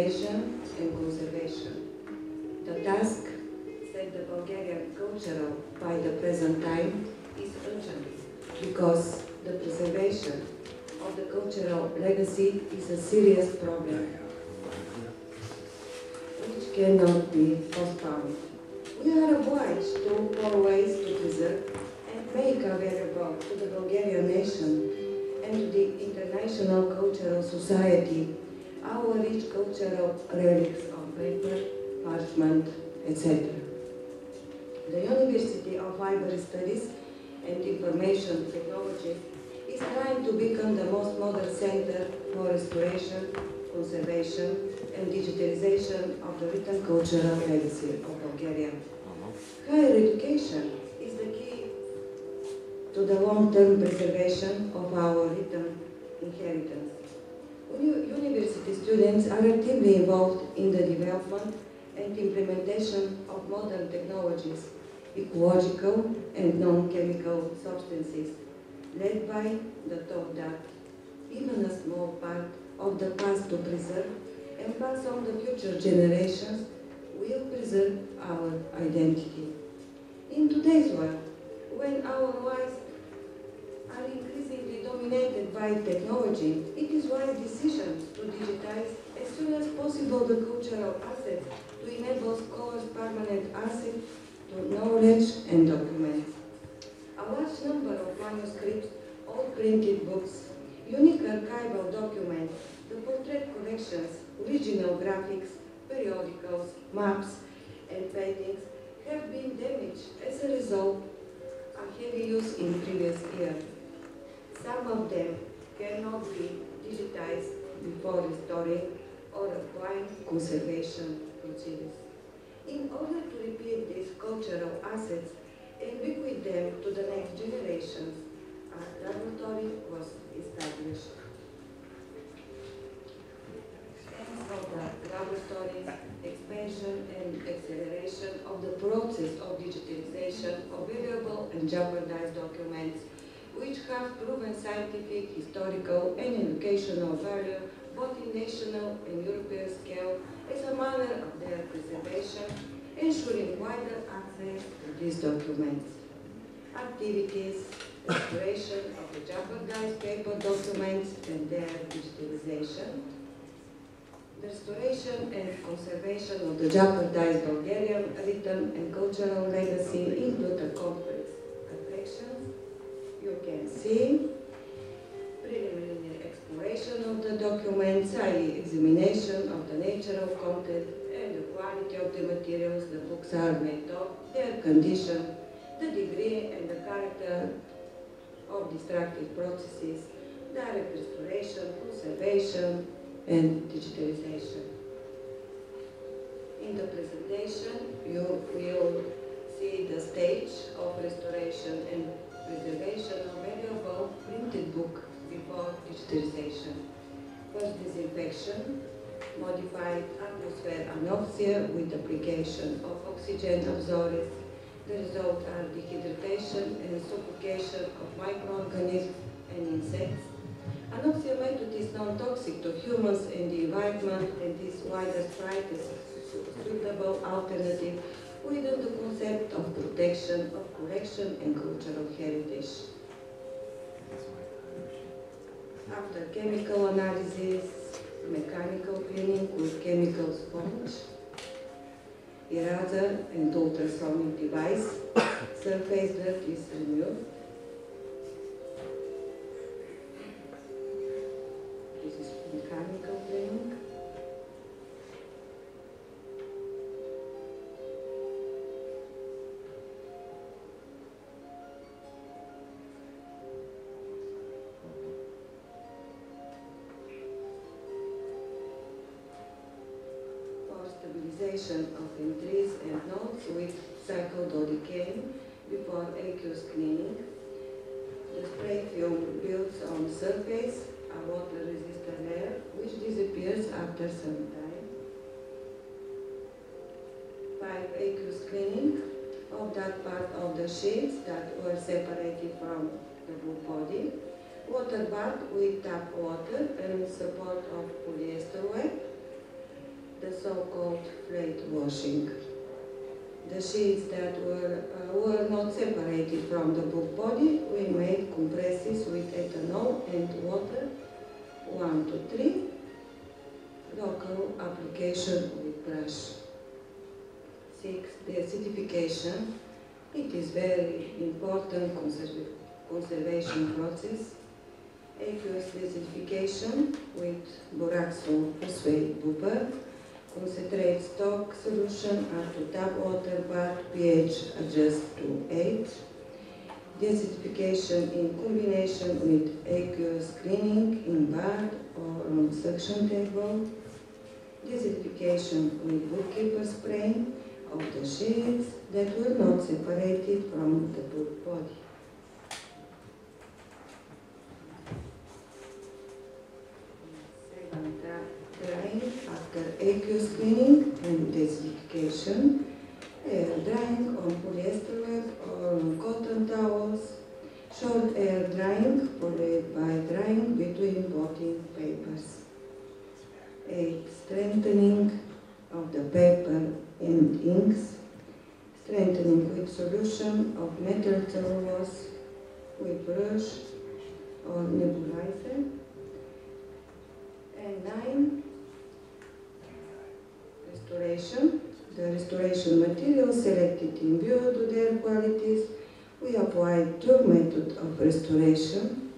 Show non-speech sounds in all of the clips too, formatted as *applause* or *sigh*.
preservation and conservation. The task set the Bulgarian cultural by the present time is urgent because the preservation of the cultural legacy is a serious problem which cannot be postponed. We are obliged to look for ways to preserve and make available to the Bulgarian nation and to the international cultural society our rich cultural relics of paper, parchment, etc. The University of Library Studies and Information Technology is trying to become the most modern center for restoration, conservation, and digitalization of the written cultural legacy of Bulgaria. Uh-huh. Higher education is the key to the long-term preservation of our written inheritance. University students are actively involved in the development and implementation of modern technologies, ecological and non-chemical substances, led by the thought that even a small part of the past to preserve and pass on the future generations will preserve our identity. In today's world, when our lives dominated by technology, it is wise decisions to digitize as soon as possible the cultural assets to enable scholars permanent access to knowledge and documents. A large number of manuscripts, old printed books, unique archival documents, the portrait collections, original graphics, periodicals, maps, and paintings have been damaged as a result of heavy use in previous years. Some of them cannot be digitized before restoring or applying conservation procedures. In order to repeat these cultural assets and bequeath them to the next generations, a laboratory was established. Aims of the laboratory expansion and acceleration of the process of digitalization of valuable and jeopardized documents which have proven scientific, historical, and educational value both in national and European scale as a manner of their preservation, ensuring wider access to these documents. Activities, restoration of the jeopardized paper documents and their digitalization, the restoration and conservation of the jeopardized Bulgarian written and cultural legacy include a complex. Collection you can see preliminary exploration of the documents, i.e. examination of the nature of content and the quality of the materials the books are made of, their condition, the degree and the character of destructive processes, direct restoration, conservation, and digitalization. In the presentation, you will see the stage of restoration and preservation of valuable printed book before digitalization. First disinfection, modified atmosphere anoxia with application of oxygen absorbers. The result are dehydration and suffocation of microorganisms and insects. Anoxia method is non-toxic to humans and the environment and is widespread as suitable alternative within the concept of protection of collection and cultural heritage. After chemical analysis, mechanical cleaning with chemical sponge, eraser and ultrasonic device, *coughs* surface dirt is removed. This is mechanical stabilization of entries and notes with cyclododecane before aqueous cleaning. The spray film builds on surface a water-resistant layer which disappears after some time. Five aqueous cleaning of that part of the sheets that were separated from the book body water bath with tap water and support of polyester web, the so-called plate washing. The sheets that were, uh, were not separated from the book body, we made compresses with ethanol and water, one to three, local application with brush. Six, deacidification. It is very important conserv conservation process. Aqueous deacidification with boraxo phosphate buffer concentrate stock solution up to tap water but pH adjust to 8. Desertification in combination with aqueous cleaning in bath or on suction table. Desertification with bookkeeper spray of the sheets that were not separated from the body. After aqueous cleaning and deacidification, air drying on polyester or on cotton towels, short air drying followed by drying between blotting papers. 8. Strengthening of the paper and inks, strengthening with solution of methyl cellulose with brush or nebulizer. And nine, restoration. The restoration material selected in view to their qualities. We applied two methods of restoration.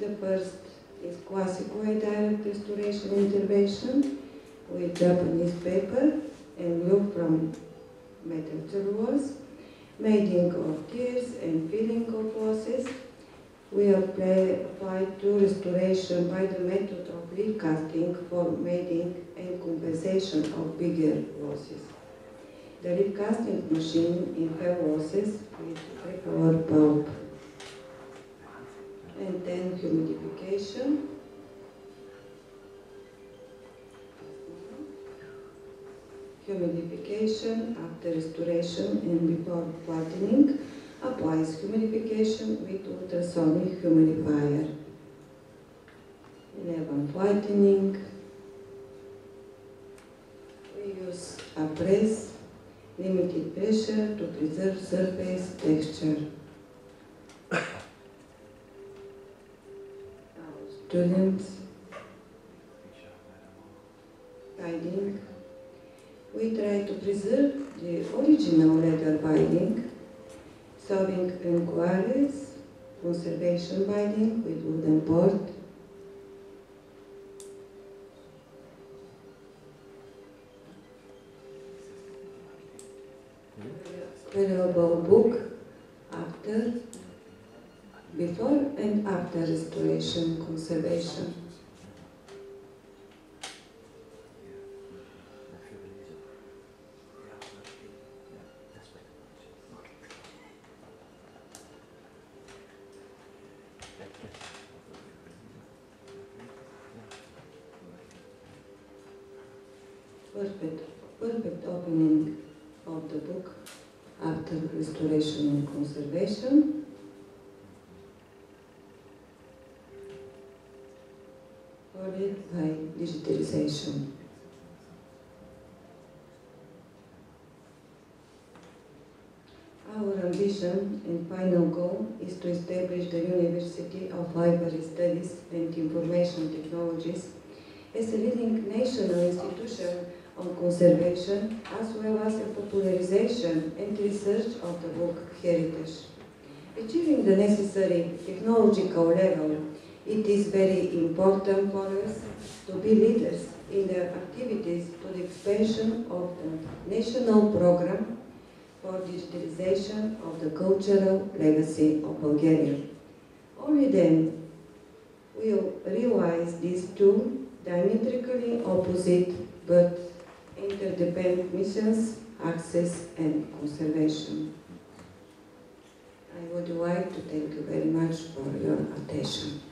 The first is quasi-quiet direct restoration intervention with Japanese paper and glue from methyl cellulose, mating of tears and filling of losses. We apply, to restoration by the method of recasting for mating and compensation of bigger losses. The recasting machine in fell losses with three-hour pulp. And then humidification. Humidification after restoration and before flattening applies humidification with ultrasonic humidifier. 11. Whitening. We use a press, limited pressure to preserve surface texture. Our students guiding. We try to preserve the original leather binding solving inquiries, conservation binding with wooden board, valuable book after, before and after restoration, conservation. Perfect, perfect opening of the book after restoration and conservation. Followed by digitalization. Our ambition and final goal is to establish the University of Library Studies and Information Technologies as a leading national institution on conservation as well as the popularization and research of the book heritage. Achieving the necessary technological level, it is very important for us to be leaders in the activities to the expansion of the national program for digitalization of the cultural legacy of Bulgaria. Only then will realize these two diametrically opposite but interdependent missions, access and conservation. I would like to thank you very much for your attention.